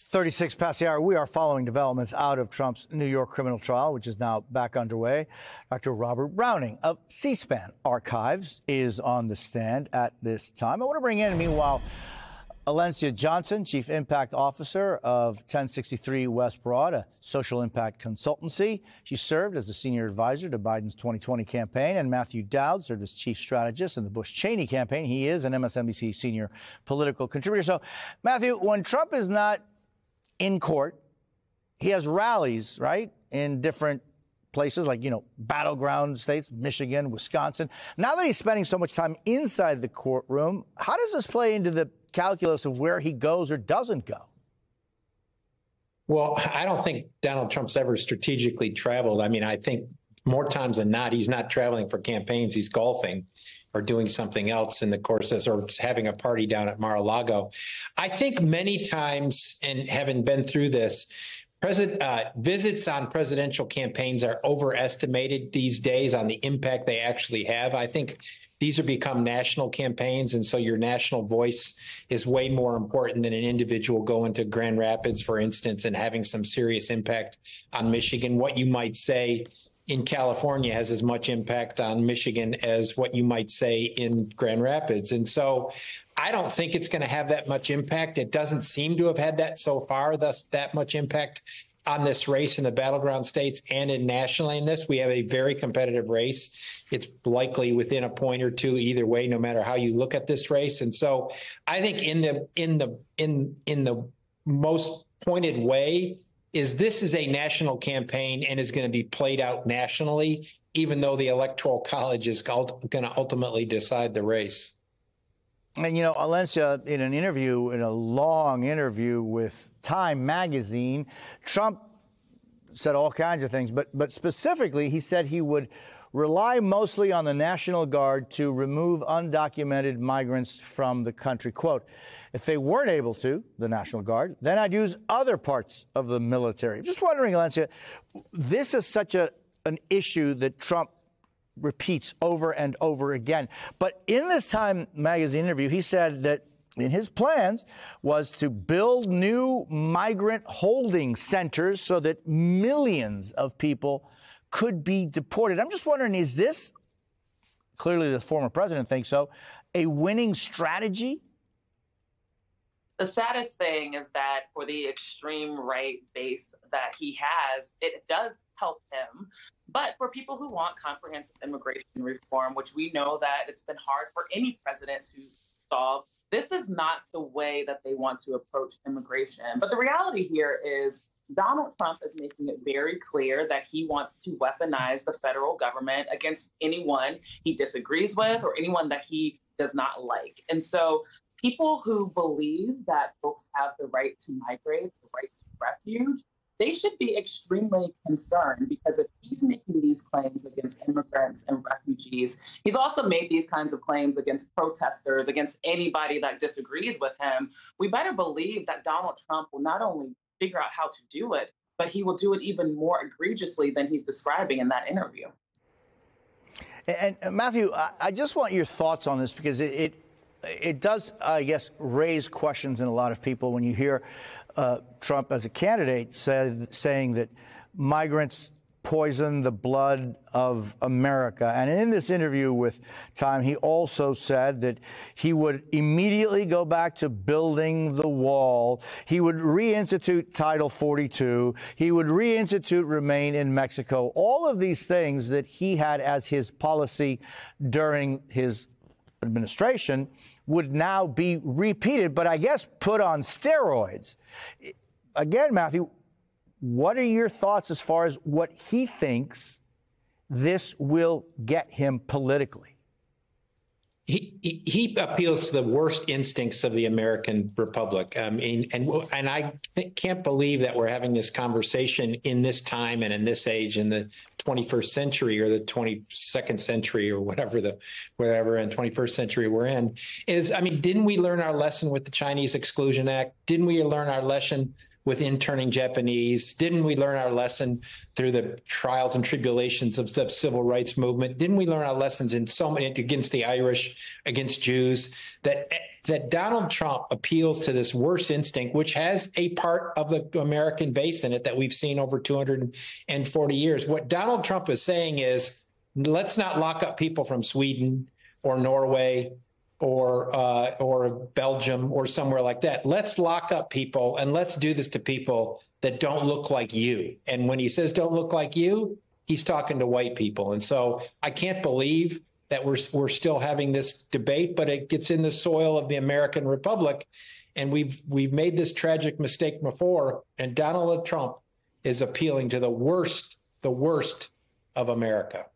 36 past the hour, we are following developments out of Trump's New York criminal trial, which is now back underway. Dr. Robert Browning of C SPAN Archives is on the stand at this time. I want to bring in, meanwhile, Alencia Johnson, Chief Impact Officer of 1063 West Broad, a social impact consultancy. She served as a senior advisor to Biden's 2020 campaign, and Matthew Dowd served as chief strategist in the Bush Cheney campaign. He is an MSNBC senior political contributor. So, Matthew, when Trump is not in court, he has rallies, right, in different places like, you know, battleground states, Michigan, Wisconsin. Now that he's spending so much time inside the courtroom, how does this play into the calculus of where he goes or doesn't go? Well, I don't think Donald Trump's ever strategically traveled. I mean, I think more times than not, he's not traveling for campaigns, he's golfing or doing something else in the course or having a party down at Mar-a-Lago. I think many times, and having been through this, President uh, visits on presidential campaigns are overestimated these days on the impact they actually have. I think these have become national campaigns, and so your national voice is way more important than an individual going to Grand Rapids, for instance, and having some serious impact on Michigan. What you might say in California has as much impact on Michigan as what you might say in Grand Rapids. And so I don't think it's going to have that much impact. It doesn't seem to have had that so far, thus that much impact on this race in the battleground states and in nationally in this. We have a very competitive race. It's likely within a point or two either way, no matter how you look at this race. And so I think in the in the in in the most pointed way is this is a national campaign and is going to be played out nationally, even though the electoral college is going to ultimately decide the race. And you know, Alencia, in an interview, in a long interview with Time magazine, Trump said all kinds of things, but but specifically, he said he would rely mostly on the National Guard to remove undocumented migrants from the country. Quote, if they weren't able to, the National Guard, then I'd use other parts of the military. Just wondering, Alencia, this is such a an issue that Trump repeats over and over again. But in this Time magazine interview, he said that in his plans was to build new migrant holding centers so that millions of people could be deported. I'm just wondering is this clearly the former president thinks so a winning strategy? The saddest thing is that for the extreme right base that he has, it does help him but for people who want comprehensive immigration reform, which we know that it's been hard for any president to solve, this is not the way that they want to approach immigration. But the reality here is Donald Trump is making it very clear that he wants to weaponize the federal government against anyone he disagrees with or anyone that he does not like. And so people who believe that folks have the right to migrate, the right to refuge, they should be extremely concerned because if he's making these claims against immigrants and refugees, he's also made these kinds of claims against protesters, against anybody that disagrees with him. We better believe that Donald Trump will not only figure out how to do it, but he will do it even more egregiously than he's describing in that interview. And, and Matthew, I just want your thoughts on this because it, it it does, I guess, raise questions in a lot of people when you hear uh, Trump as a candidate said, saying that migrants poison the blood of America. And in this interview with Time, he also said that he would immediately go back to building the wall. He would reinstitute Title 42. He would reinstitute Remain in Mexico. All of these things that he had as his policy during his administration would now be repeated, but I guess put on steroids. Again, Matthew, what are your thoughts as far as what he thinks this will get him politically? he, he appeals to the worst instincts of the American Republic. Um, I mean, and and I can't believe that we're having this conversation in this time and in this age in the 21st century or the 22nd century or whatever the whatever in 21st century we're in. Is I mean, didn't we learn our lesson with the Chinese Exclusion Act? Didn't we learn our lesson with interning Japanese? Didn't we learn our lesson through the trials and tribulations of the civil rights movement? Didn't we learn our lessons in so many against the Irish, against Jews, that that Donald Trump appeals to this worst instinct, which has a part of the American base in it that we've seen over 240 years. What Donald Trump is saying is, let's not lock up people from Sweden or Norway or uh, or Belgium or somewhere like that. Let's lock up people and let's do this to people that don't look like you. And when he says don't look like you, he's talking to white people. And so I can't believe that we're we're still having this debate, but it gets in the soil of the American Republic, and we've we've made this tragic mistake before. And Donald Trump is appealing to the worst, the worst of America.